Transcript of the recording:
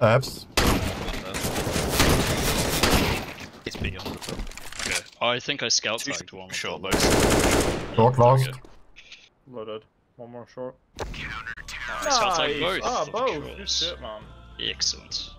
Apps. It's beyond the film. Okay. I think I scout tagged one. short the- both. Short last. Okay. Loaded. One more short. Nice. I'll take both. Ah, both. Good shit, man. Excellent.